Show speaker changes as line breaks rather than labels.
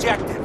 objective.